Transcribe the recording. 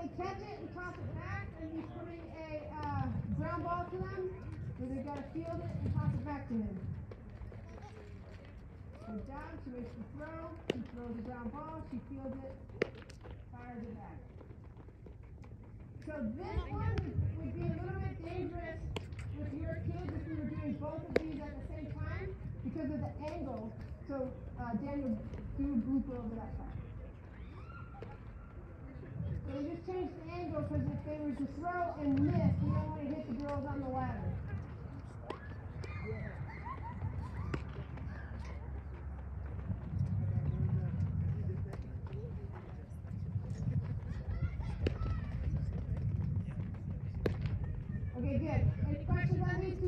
they catch it and toss it back, then he's putting a uh, ground ball to them, where they've gotta field it and toss it back to him. Good down, She makes the throw. She throws the ground ball. She fields it, fires it back. So this one would be a little bit dangerous with your kids if we were doing both of these at the same time because of the angle. So uh, Daniel, do a blooper over that part. change the angle because if they were to throw and miss, you don't want to hit the girls on the ladder. Okay, good. Any questions on these